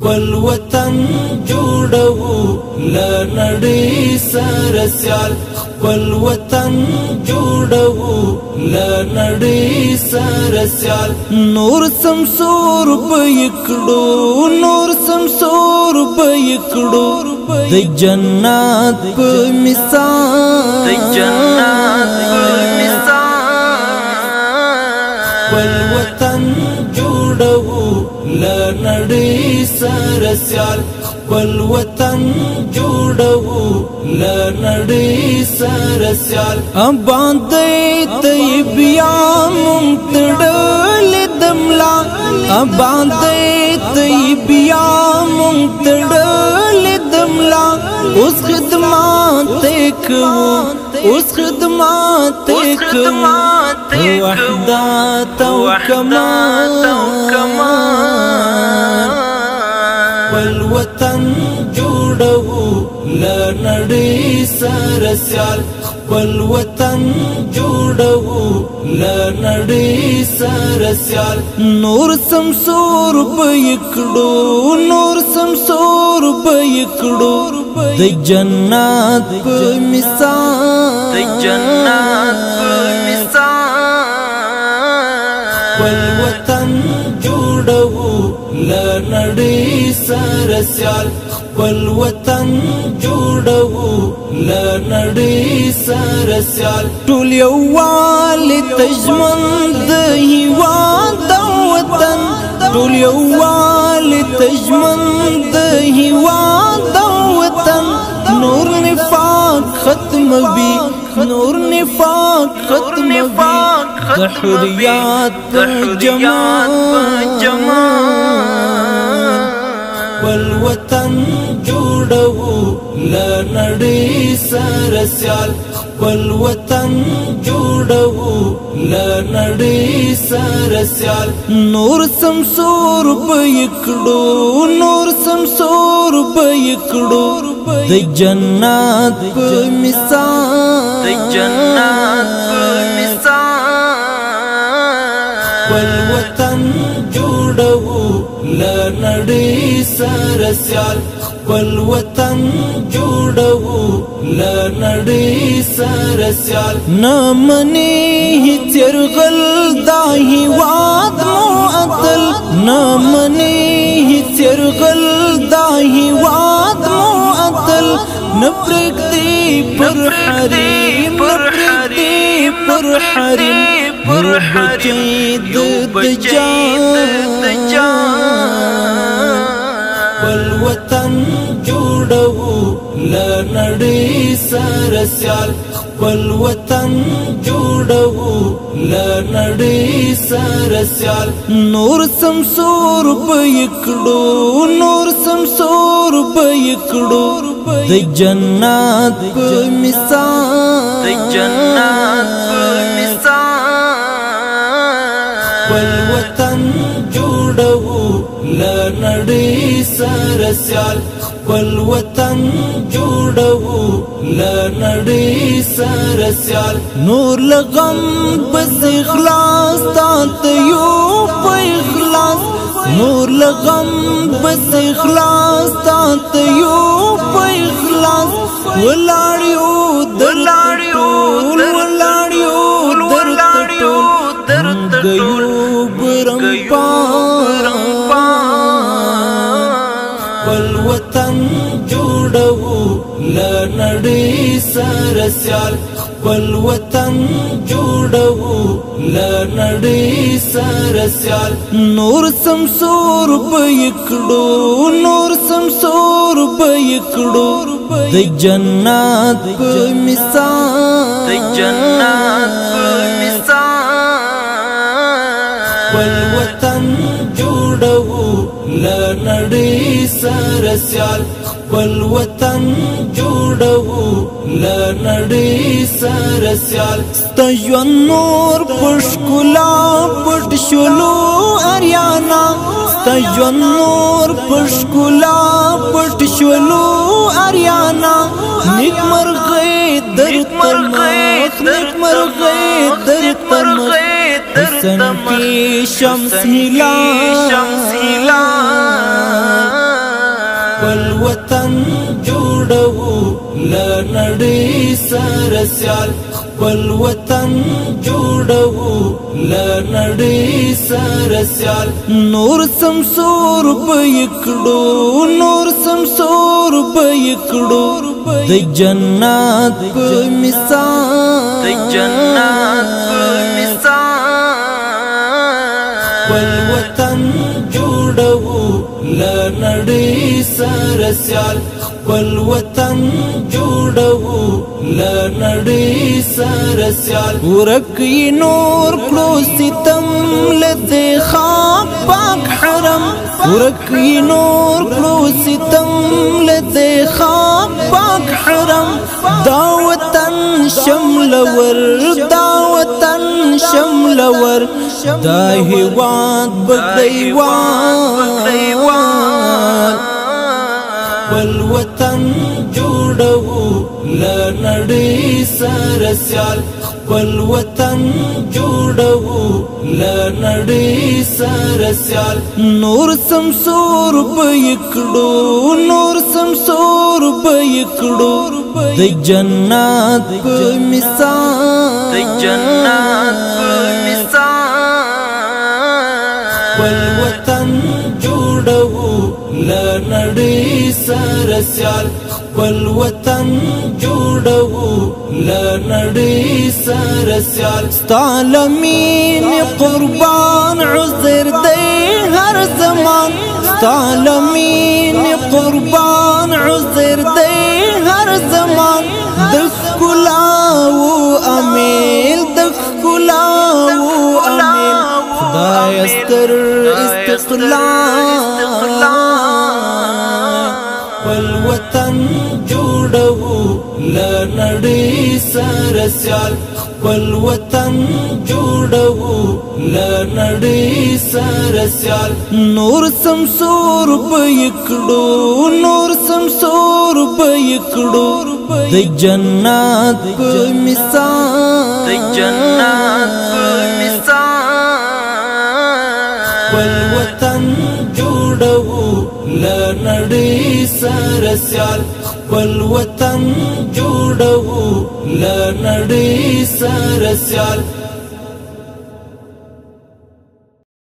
خپل وطن جوړو ل نړۍ سره سیال خپل وطن جوړو ل نړۍ سره سیال نور سمسور به کړو نور سمسور به کړو د جنت په مثال د جنت په مثال خپل وطن لنړی سره سیال خپل وطن جوړو لنړی سره سیال ام باندې طيب یا مونږ تړل دملا ام باندې طيب یا مونږ تړل دملا اوس خدمات کوو اوس خدمات کوو وحدت او کمال خپل وطن جوړو لا نړۍ سره سیال خپل وطن جوړو لا نړۍ سره سیال نور سمسور به کړو نور سمسور به کړو د جنت په مثال د جنت په مثال خپل وطن جوړو لنړی سره سیال خپل وطن جوړو لنړی سره سیال ټول یووال تجمن د هیواد د وطن ټول یووال تجمن د هیواد د وطن نور نفاق نفاق ختم وي نور نفاق ختم وي د حریات جمال خپل وطن جوړو لا نړۍ سره سیال خپل وطن جوړو لا نړۍ سره سیال نور سمسور به کړو نور سمسور به کړو د جنات په مثال د جنت په مثال خپل وطن جوړو لنړې سره سیال خپل وطن جوړو لنړې سره سیال نمنې هیڅ رغل داهي واد مو اتل نمنې هیڅ رغل نپرک دی پر حریم نپرک دی پر حریم یو بچی د جان خپل وطن جوړو لنړی سره سیال خپل وطن جوړو لنړی سره سیال نور سمسور په یکړو نور سمسور په یکړو د جنت په مثال د جنت په مثال خپل وطن جوړو لنړی سره سیال خپل وطن جوړو لنړی سره سیال نور لغم بس اخلاص تا ته یو په اخلاص مور لغم بس اخلاص تا تیو په اخلاص ولاړیو دلاړیو ولاړیو درلاړیو درد ټول برم پارم پل وطن جوړو لنړې سره سیال خپل وطن جوړو لا نړۍ سره سیال نور سمسور به کړو نور سمسور به کړو د جنت په مثال د جنت په مثال خپل وطن جوړو لا نړۍ سره سیال خپل وطن جوړ نړۍ سره سیال ست ژوند نور پښکولا پټ شلو اریانا ست ژوند نور پښکولا پټ شلو اریانا نیک مرغې درد مرغې نیک مرغې درد مرغې حسن کی شمس هلا شمس هلا والوطن لنړی سره سیال خپل وطن جوړو لنړی سره سیال نور سمسور پېکړو نور سمسور پېکړو د جنات په مثال د جنات په مثال خپل وطن جوړو لنړی سره سیال خپل وطن جوړو لنړی سره سیال ورکی نور کړو ستم لته خام پاک حرم ورکی نور کړو ستم لته خام پاک حرم دا وطن شمل ور دا وطن شمل ور دا هیواد بدایوان خپل وطن جوړو لنړی سره سیال خپل وطن جوړو لنړی سره سیال نور سمسور به کړو نور سمسور به کړو د جنت په مثال د جنت په مثال لنړی سره سیال خپل وطن جوړو لنړی سره سیال ستالمین قربان عذر دی هر زمان ستالمین قربان عذر دی هر زمان د ښکلاو امیل د ښکلاو امیل خدای ستر استقلال بل وطن جوړو لنړې سره سیال خپل وطن جوړو لنړې سره سیال نور سمسور به کړو نور سمسور به کړو د جنت مثال د جنت خپل وطن جوړو لنړی سره سیال خپل وطن جوړو لنړی سره سیال